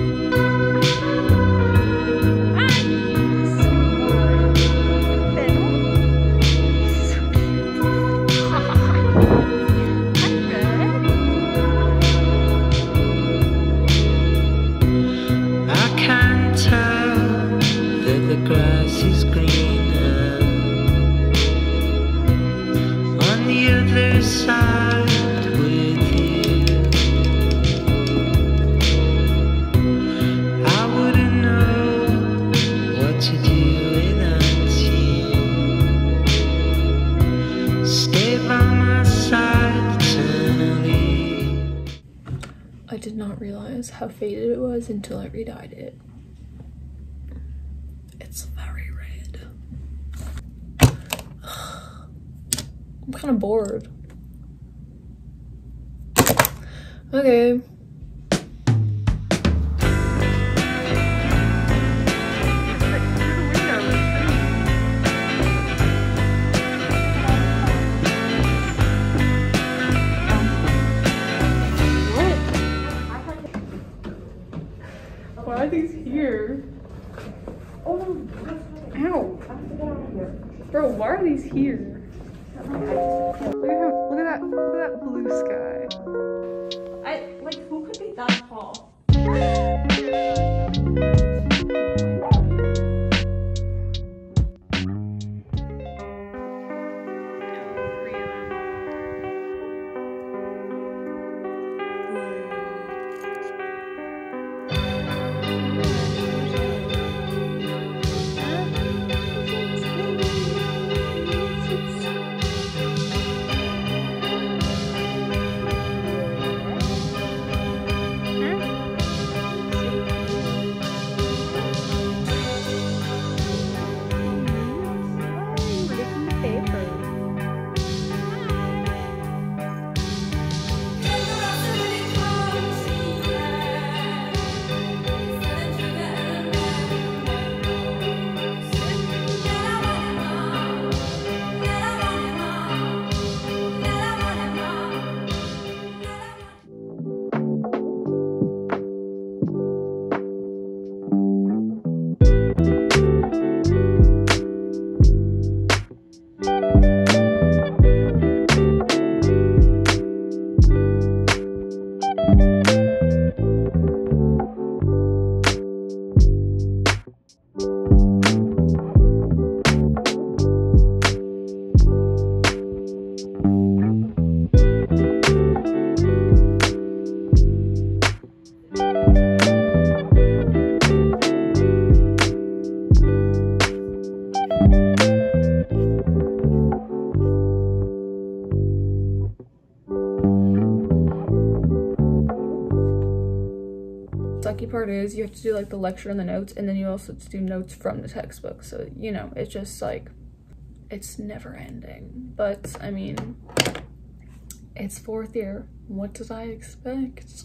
I I did not realize how faded it was until I redyed it. It's very red. I'm kind of bored. Okay. Why are these here? Oh, ow. Bro, why are these here? Look at him. Look at that. Look at that blue sky. I like who could be that tall? Sucky part is you have to do like the lecture and the notes, and then you also have to do notes from the textbook. So, you know, it's just like, it's never ending. But, I mean, it's fourth year. What did I expect?